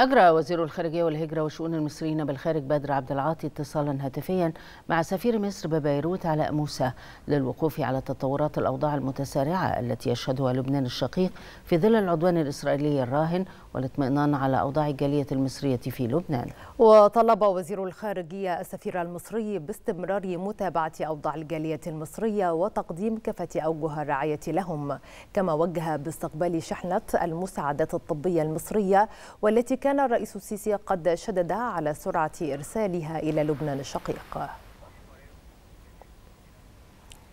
أجرى وزير الخارجية والهجرة وشؤون المصريين بالخارج بدر عبد العاطي اتصالا هاتفيا مع سفير مصر ببيروت علاء موسى للوقوف على تطورات الأوضاع المتسارعة التي يشهدها لبنان الشقيق في ظل العدوان الإسرائيلي الراهن والاطمئنان على أوضاع الجالية المصرية في لبنان. وطلب وزير الخارجية السفير المصري باستمرار متابعة أوضاع الجالية المصرية وتقديم كافة أوجه الرعاية لهم كما وجه باستقبال شحنة المساعدات الطبية المصرية والتي كان الرئيس السيسي قد شدد على سرعة إرسالها إلى لبنان الشقيق.